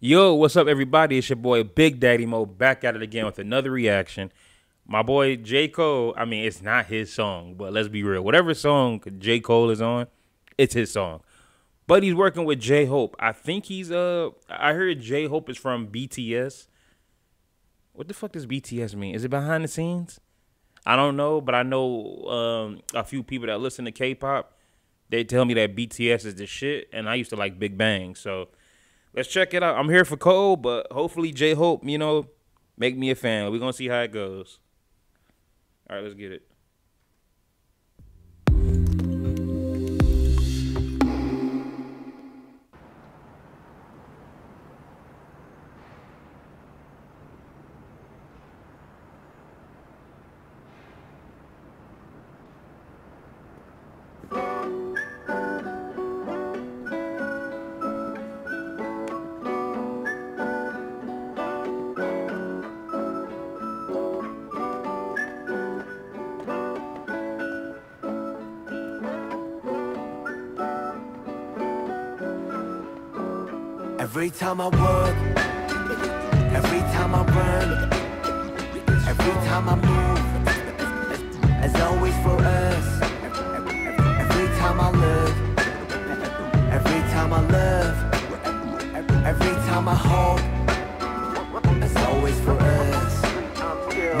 Yo, what's up, everybody? It's your boy Big Daddy Mo back at it again with another reaction. My boy J. Cole, I mean, it's not his song, but let's be real. Whatever song J. Cole is on, it's his song. But he's working with J Hope. I think he's uh I heard J Hope is from BTS. What the fuck does BTS mean? Is it behind the scenes? I don't know, but I know um, a few people that listen to K-pop. They tell me that BTS is the shit, and I used to like Big Bang. So let's check it out. I'm here for Cole, but hopefully J Hope, you know, make me a fan. We're gonna see how it goes. All right, let's get it. Every time I work, every time I run, every time I move, as always for us. Every time I look, every time I love, every time I hope, as always for us.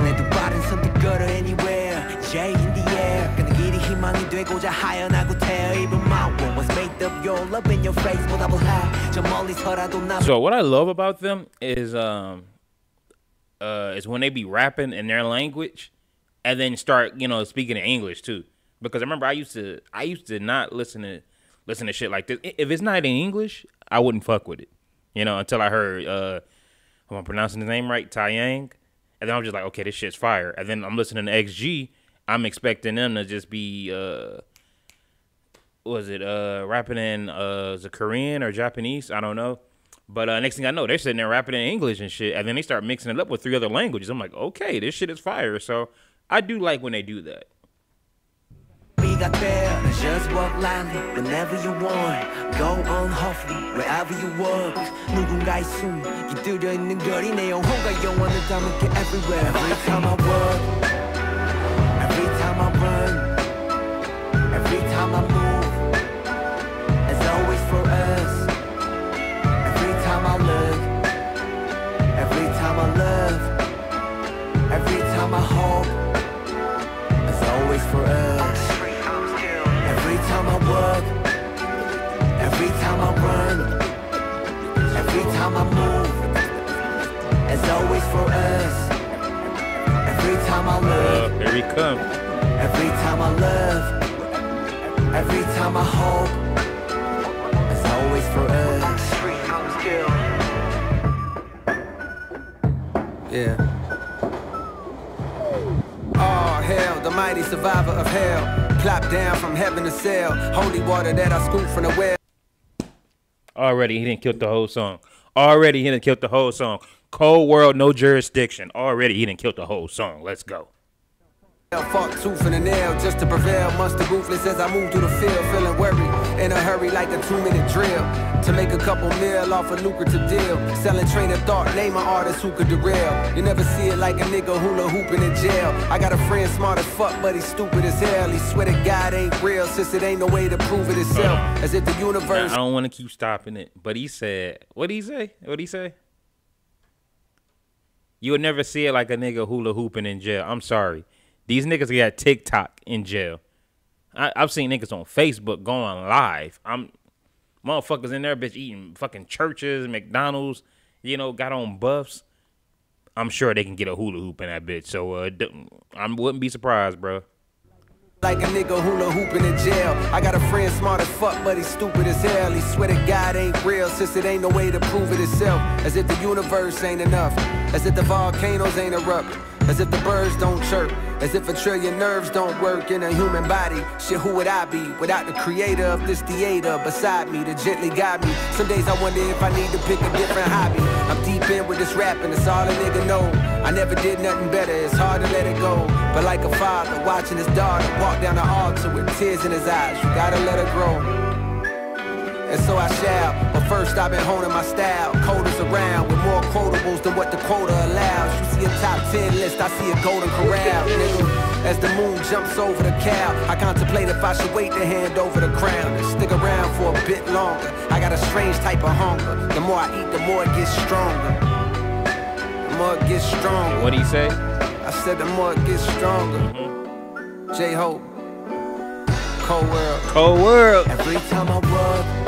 내두 발은 선택걸어 anywhere, J in the air. 그는 길이 희망이 되고자 하연 So what I love about them is um uh is when they be rapping in their language and then start, you know, speaking in English too. Because I remember I used to I used to not listen to listen to shit like this. If it's not in English, I wouldn't fuck with it. You know, until I heard uh am I pronouncing his name right? Taeyang. And then I'm just like, okay, this shit's fire. And then I'm listening to XG. I'm expecting them to just be uh was it uh rapping in uh is it Korean or Japanese? I don't know. But uh next thing I know, they're sitting there rapping in English and shit, and then they start mixing it up with three other languages. I'm like, okay, this shit is fire. So I do like when they do that. We got there, just walk lightly whenever you want. Go on hopefully wherever you work. 누군가의 숨 깃들여 있는 거리 내 영혼과 영원을 담을게 everywhere. Every time I work, every time I run, every time I move, every time I run, every time I move, as always for us. Every time I Uh, here we come. every time I love, every time I hope, as always for us. Yeah. Oh, hell, the mighty survivor of hell. Plop down from heaven to sail. Holy water that I scoop from the well. Already he didn't kill the whole song. Already he didn't kill the whole song. Cole world, no jurisdiction. Already he didn't kill the whole song. Let's go. Fought tooth and a nail just to prevail. Muster ruthless as I move through the field. Feeling worried in a hurry like a two minute drill. To make a couple mil off a lucrative deal. Selling train of thought, name an artist who could derail. You never see it like a nigga hula hooping in jail. I got a friend smart as fuck, but he's stupid as hell. He swear to God ain't real since it ain't no way to prove it itself. As if the universe I don't want to keep stopping it, but he said, what did he say? What did he say? You would never see it like a nigga hula hooping in jail. I'm sorry. These niggas got TikTok in jail. I, I've seen niggas on Facebook going live. I'm motherfuckers in there, bitch, eating fucking Church's, McDonald's, you know, got on buffs. I'm sure they can get a hula hoop in that bitch. So uh, I wouldn't be surprised, bro. Like a nigga hula hooping in jail. I got a friend smart as fuck, but he's stupid as hell. He swear to God ain't real, since it ain't no way to prove it itself. As if the universe ain't enough. As if the volcanoes ain't erupting. As if the birds don't chirp. As if a trillion nerves don't work in a human body. Shit, who would I be without the creator of this theater beside me to gently guide me? Some days I wonder if I need to pick a different hobby. I'm deep in with this rapping, it's all a nigga know. I never did nothing better, it's hard to let it go. But like a father watching his daughter walk down the altar with tears in his eyes, you gotta let her grow. And so I shall. But first, I've been honing my style. Coders around with more quotables than what the quota allows. You see a top 10 list, I see a Golden Corral, nigga. As the moon jumps over the cow, I contemplate if I should wait to hand over the crown and stick around for a bit longer. I got a strange type of hunger. The more I eat, the more it gets stronger. The more it gets stronger. What do you say? I said the more it gets stronger. J Hope, Cole World. Cole world. Every time I walk,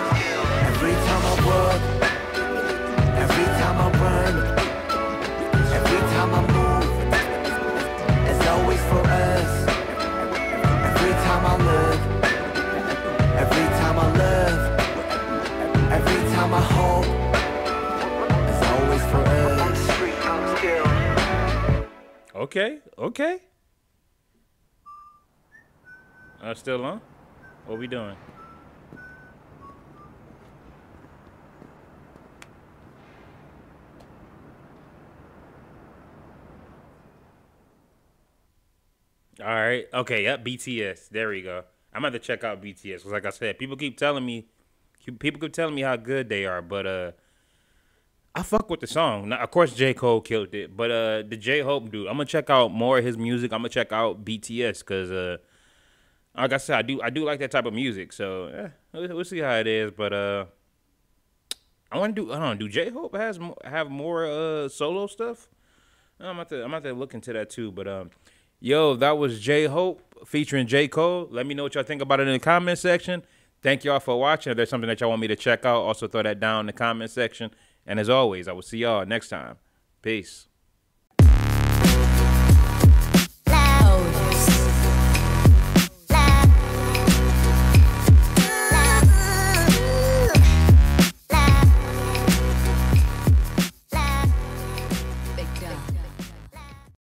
Okay, okay. Uh, still on? What we doing? All right. Okay. Yep. BTS. There we go. I'm about to check out BTS. 'cause like I said, people keep telling me, people keep telling me how good they are, but uh, I fuck with the song. Now, of course, J. Cole killed it, but uh, the J Hope dude, I'm gonna check out more of his music. I'm gonna check out BTS because uh, like I said, I do I do like that type of music. So eh, we'll, we'll see how it is. But uh, I want to do I don't know. Do J Hope has have more uh solo stuff? I'm about to I'm about to look into that too. But um, yo, that was J Hope featuring J Cole. Let me know what y'all think about it in the comment section. Thank y'all for watching. If there's something that y'all want me to check out, also throw that down in the comment section. And as always, I will see y'all next time. Peace.